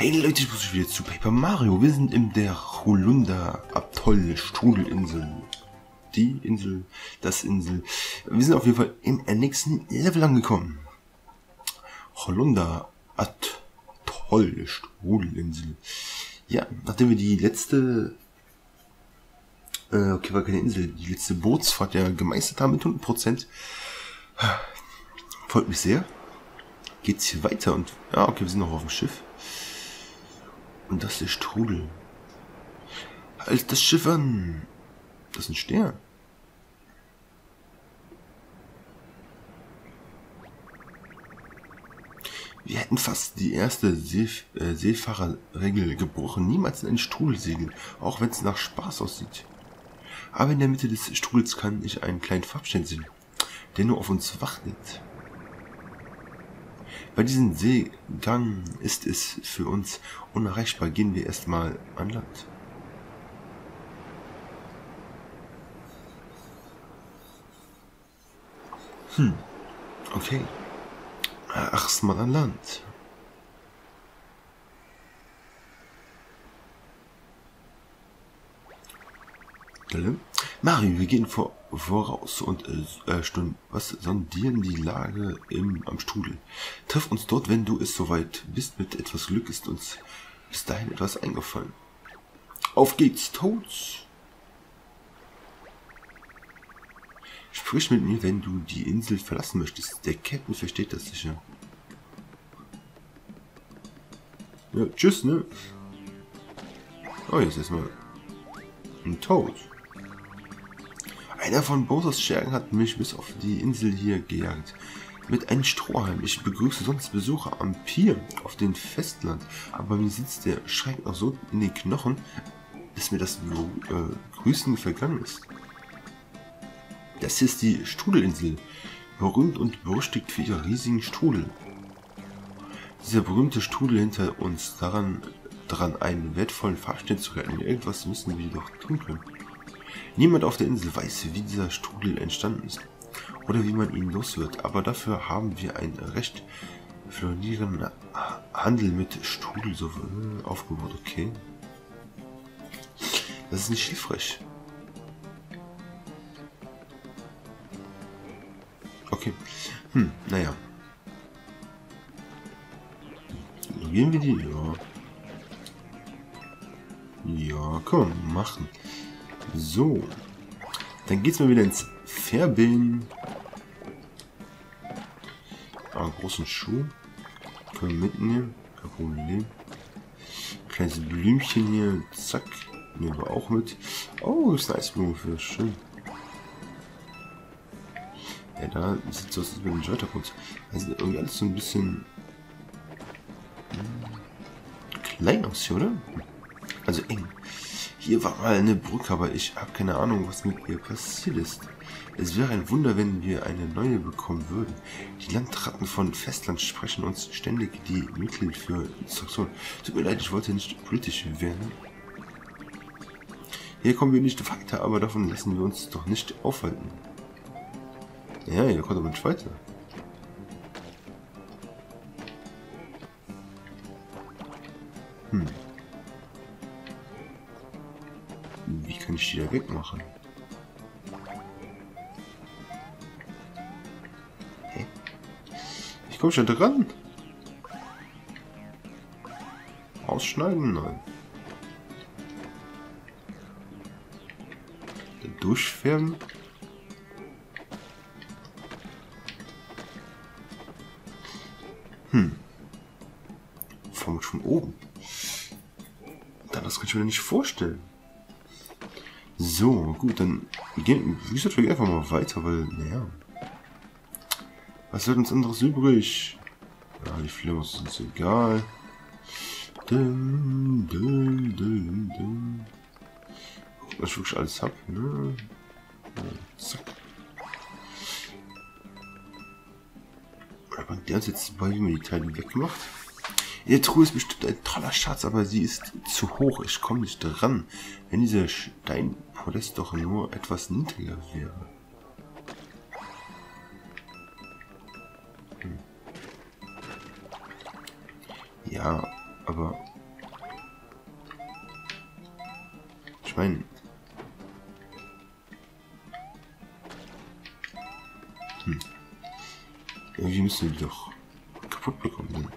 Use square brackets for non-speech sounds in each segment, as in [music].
Hey Leute, ich muss wieder zu Paper Mario. Wir sind in der Holunder Atoll Strudelinsel. Die Insel, das Insel. Wir sind auf jeden Fall im nächsten Level angekommen. Holunder Atoll Strudelinsel. Ja, nachdem wir die letzte, äh, okay, war keine Insel, die letzte Bootsfahrt ja gemeistert haben mit 100%, freut mich sehr. Geht's hier weiter und, ja, okay, wir sind noch auf dem Schiff. Und das ist Strudel. Halt das Schiff an. Das ist ein Stern. Wir hätten fast die erste See äh, Seefahrerregel gebrochen. Niemals in einen Strudel segeln, auch wenn es nach Spaß aussieht. Aber in der Mitte des Strudels kann ich einen kleinen Farbstein sehen, der nur auf uns wartet. Bei diesem Seegang ist es für uns unerreichbar. Gehen wir erstmal an Land. Hm, okay. Erstmal an Land. Mario, wir gehen vor, voraus und äh, äh Stunden, was sondieren die Lage im, am Strudel. Triff uns dort, wenn du es soweit bist. Mit etwas Glück ist uns bis dahin etwas eingefallen. Auf geht's, Toads! Sprich mit mir, wenn du die Insel verlassen möchtest. Der Captain versteht das sicher. Ja, tschüss, ne? Oh, jetzt erstmal ein Toad. Einer von Bowsers Schergen hat mich bis auf die Insel hier gejagt. Mit einem Strohhalm. Ich begrüße sonst Besucher am Pier auf dem Festland. Aber mir sitzt der Schreck noch so in den Knochen, dass mir das äh, Grüßen vergangen ist. Das ist die Strudelinsel. Berühmt und berüchtigt für ihre riesigen Strudel. Dieser berühmte Strudel hinter uns, daran, daran einen wertvollen Fahrstein zu retten. Irgendwas müssen wir doch tun können. Niemand auf der Insel weiß, wie dieser Strudel entstanden ist oder wie man ihn los wird, aber dafür haben wir ein recht florierenden Handel mit Strudel so aufgebaut, okay. Das ist nicht hilfreich. Okay. Hm, naja. Gehen wir die? Ja. Ja, komm, machen. So. Dann geht's mal wieder ins Färbeln. Ah, großen Schuh. Können wir mitnehmen. Kein Problem. Kleines Blümchen hier. Zack. Nehmen wir auch mit. Oh, ist eine Eisblume für. Schön. Ja, da sieht so aus, wenn ein kommt. Also irgendwie alles so ein bisschen hm, klein aus hier, oder? Also eng. Hier war mal eine Brücke, aber ich habe keine Ahnung, was mit ihr passiert ist. Es wäre ein Wunder, wenn wir eine neue bekommen würden. Die Landratten von Festland sprechen uns ständig die Mittel für Instruktion. Tut mir leid, ich wollte nicht politisch werden. Hier kommen wir nicht weiter, aber davon lassen wir uns doch nicht aufhalten. Ja, hier kommt aber nicht weiter. Hm. Kann ich die da wegmachen? Hä? Ich komme schon dran. Ausschneiden? Nein. Durchfärben? Hm. Von, von oben. Das kann ich mir nicht vorstellen. So, gut, dann gehen, wie gesagt, wir einfach mal weiter, weil, naja. Was wird uns anderes übrig? Ja, die Flimmers sind egal. Dum, dum, dum, dum. Was ich wirklich alles hab, ne? Zack. Aber der hat jetzt bei mir die Teile weggemacht. Der Truhe ist bestimmt ein toller Schatz, aber sie ist zu hoch. Ich komme nicht dran. Wenn dieser Steinpodest doch nur etwas niedriger wäre. Hm. Ja, Aber... Ich meine... Hm. Irgendwie müssen wir die doch kaputt bekommen.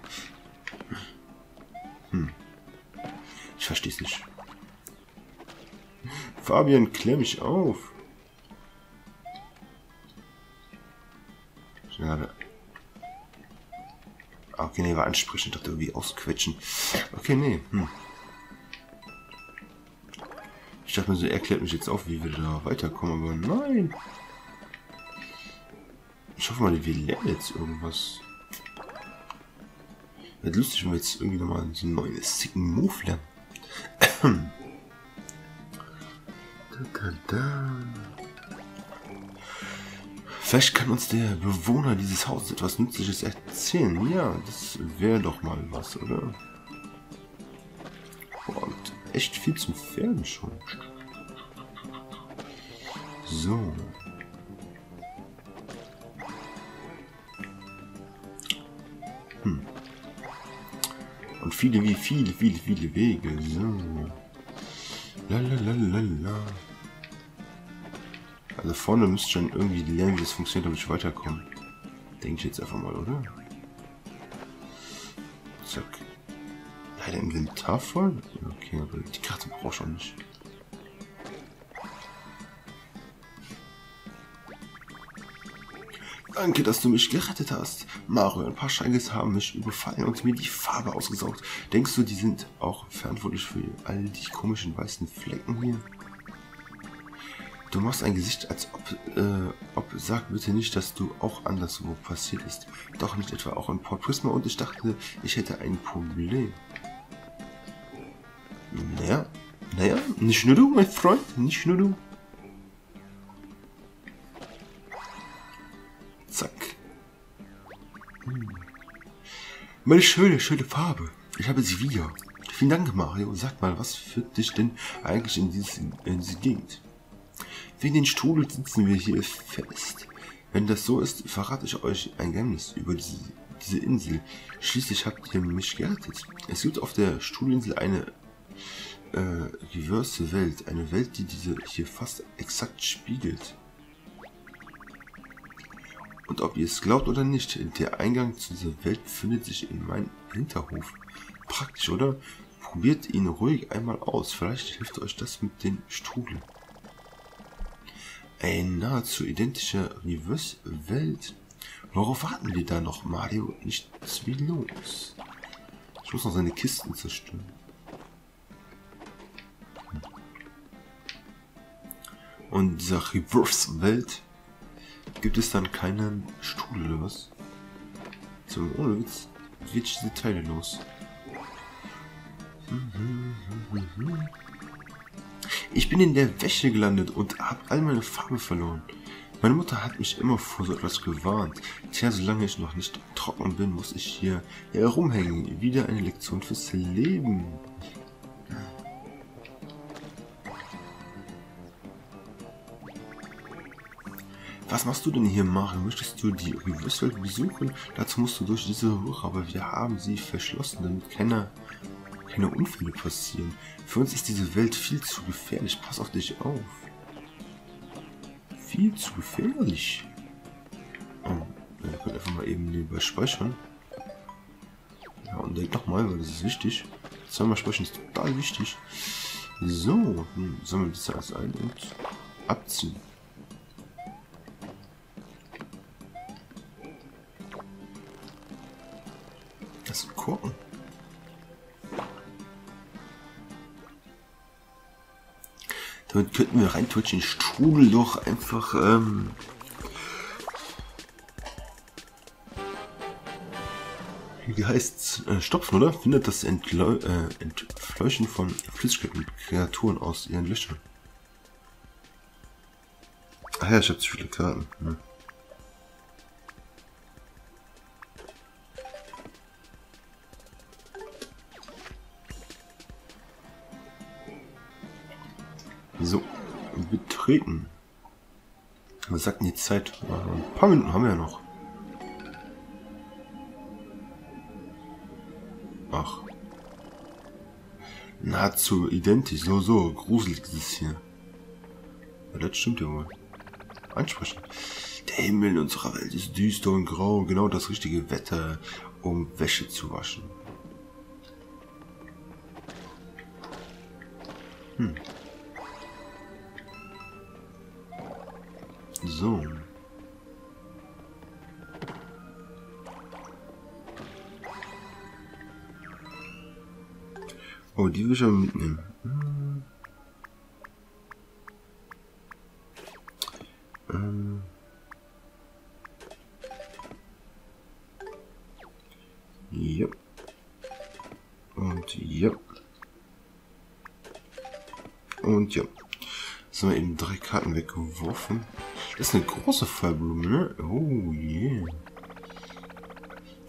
Hm. Ich verstehe es nicht. Fabian, klär mich auf. Schade. Okay, nee, war ansprechen. Ich dachte irgendwie ausquetschen. Okay, nee. Hm. Ich dachte mir so, er klärt mich jetzt auf, wie wir da weiterkommen, aber nein. Ich hoffe mal, wir lernen jetzt irgendwas. Wäre lustig, wenn wir jetzt irgendwie nochmal so einen neuen sicken Move lernen. [clears throat] Vielleicht kann uns der Bewohner dieses Hauses etwas Nützliches erzählen. Ja, das wäre doch mal was, oder? Und echt viel zum Pferden schon. So. Hm. Und viele, wie viele, viele, viele Wege. So. Lalalala. Also vorne müsste schon irgendwie lernen, wie das funktioniert, damit ich weiterkomme. Denke ich jetzt einfach mal, oder? Zack. Ja, der Inventar voll? Okay, aber die Karte brauche ich auch nicht. Danke, dass du mich gerettet hast. Mario, ein paar Scheingels haben mich überfallen und mir die Farbe ausgesaugt. Denkst du, die sind auch verantwortlich für all die komischen weißen Flecken hier? Du machst ein Gesicht, als ob, äh, ob, sag bitte nicht, dass du auch anderswo passiert ist. Doch nicht etwa auch in Port Prisma und ich dachte, ich hätte ein Problem. Naja, naja, nicht nur du, mein Freund, nicht nur du. Zack. Hm. Meine schöne, schöne Farbe. Ich habe sie wieder. Vielen Dank, Mario. Sag mal, was führt dich denn eigentlich in diese, in? Wegen den Strudel sitzen wir hier fest. Wenn das so ist, verrate ich euch ein Geheimnis über diese, diese Insel. Schließlich habt ihr mich gerettet. Es gibt auf der Strudelinsel eine äh, reverse Welt. Eine Welt, die diese hier fast exakt spiegelt. Und ob ihr es glaubt oder nicht, der Eingang zu dieser Welt befindet sich in meinem Hinterhof. Praktisch, oder? Probiert ihn ruhig einmal aus. Vielleicht hilft euch das mit den Strudeln. Eine nahezu identische Reverse-Welt. Worauf warten wir da noch, Mario? Nichts wie los. Ich muss noch seine Kisten zerstören. Und dieser Reverse-Welt gibt es dann keinen Stuhl oder was? So, ohne Witz geht diese Teile los. Mhm, mhm, mhm. Ich bin in der Wäsche gelandet und habe all meine Farbe verloren. Meine Mutter hat mich immer vor so etwas gewarnt. Tja, solange ich noch nicht trocken bin, muss ich hier herumhängen. Wieder eine Lektion fürs Leben. Was machst du denn hier, Mario? Möchtest du die Reverse-Welt besuchen? Dazu musst du durch diese Röhre, aber wir haben sie verschlossen, damit keiner keine Unfälle passieren. Für uns ist diese Welt viel zu gefährlich. Pass auf dich auf. Viel zu gefährlich. Oh, wir können einfach mal eben nebenbei speichern. Ja, und denk nochmal, weil das ist wichtig. Zweimal speichern ist total wichtig. So, hm, sammeln wir das alles ein und abziehen. Das sind Korken. Damit könnten wir rein den Strudel doch einfach ähm, wie heißt äh, stopfen, oder? Findet das Entleu äh, Entfleuchen von Flüssigkeit mit Kreaturen aus ihren Löchern. Ach ja, ich habe zu viele Karten. Hm. So, betreten. Was sagt denn die Zeit? Ein paar Minuten haben wir ja noch. Ach. Nahezu identisch, so, so, gruselig ist es hier. Ja, das stimmt ja wohl. Ansprechend. Der Himmel in unserer Welt ist düster und grau, genau das richtige Wetter, um Wäsche zu waschen. Hm. So. Oh, die will ich aber mitnehmen. Hm. Ja. Und ja. Und ja. Jetzt wir eben drei Karten weggeworfen. Das ist eine große Fallblume, ne? Oh yeah.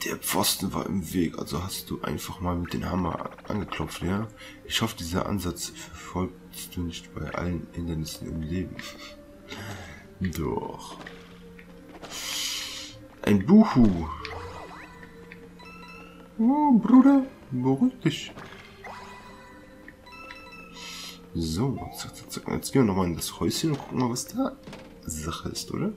Der Pfosten war im Weg, also hast du einfach mal mit dem Hammer angeklopft, ja? Ich hoffe, dieser Ansatz verfolgst du nicht bei allen Hindernissen im Leben. Doch. Ein Buhu. Oh, Bruder, beruhig dich. So, zack, zack, zack. Jetzt gehen wir nochmal in das Häuschen und gucken mal, was da Sache ist, oder?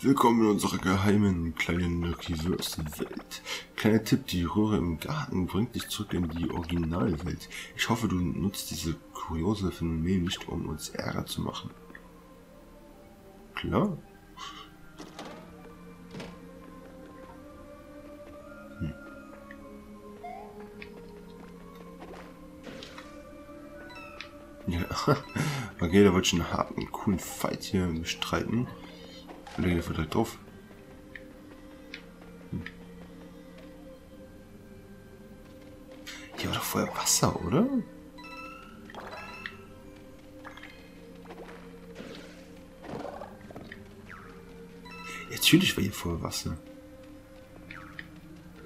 Willkommen in unserer geheimen kleinen Reverse-Welt. Kleiner Tipp, die Röhre im Garten bringt dich zurück in die Originalwelt. Ich hoffe, du nutzt diese kuriose Phänomen nicht, um uns Ärger zu machen. Klar. [laughs] okay, da wollte ich einen harten, coolen Fight hier bestreiten. Und der geht einfach direkt drauf. Hier war doch vorher Wasser, oder? Natürlich war hier vorher Wasser.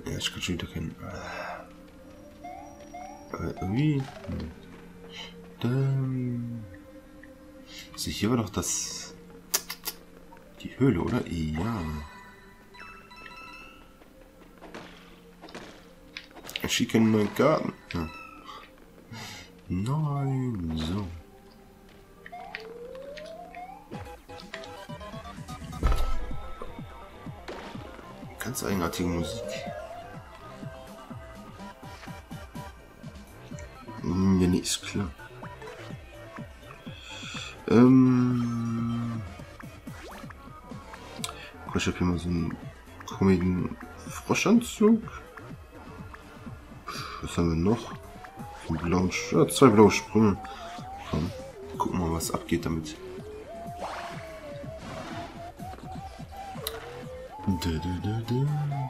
Ja, ich kann schon wieder keinen. Aber irgendwie. Hm. Also hier war doch das. Die Höhle, oder? Ja. Ich schicke einen neuen Garten. Ja. Nein, so. Ganz eigenartige Musik. Hm, ja, nee, ist klar. Ähm. Ich habe hier mal so einen komischen Froschanzug. Was haben wir noch? Blauen, ja, zwei blaue Sprünge. Komm, gucken wir mal, was abgeht damit. Da, da, da,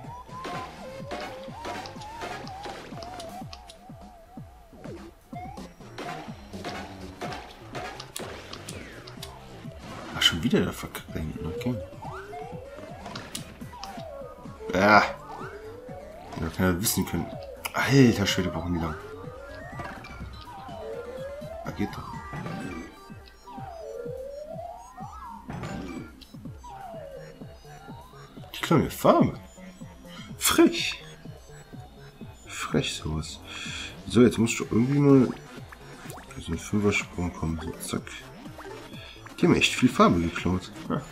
wieder der verkackt okay. Ja. Ja, keiner wissen können. Alter Schwede, brauchen die lang. Ah, geht doch. Die kleine Farbe. Frech. Frech sowas. So, jetzt musst du irgendwie mal so ein Fünfer-Sprung kommen. So, zack. Die haben echt viel Farbe geklaut. Ja.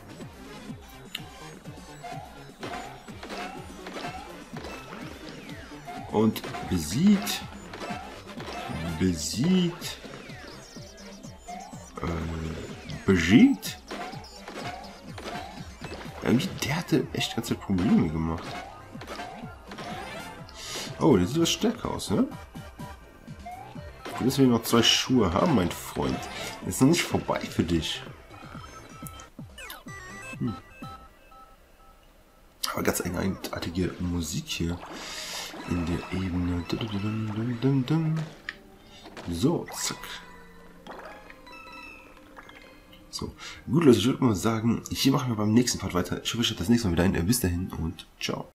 Und besiegt. Besiegt. Äh, besiegt. Irgendwie, der hatte echt ganze Probleme gemacht. Oh, der sieht was stärker aus, ne? Du wirst wir noch zwei Schuhe haben, mein Freund. Das ist noch nicht vorbei für dich. Hm. Aber ganz eigenartige Musik hier in der Ebene. So, zack. So, gut Leute, ich würde mal sagen, hier machen wir beim nächsten Part weiter. Ich hoffe, euch hat das nächste Mal wieder ein. Bis dahin und ciao.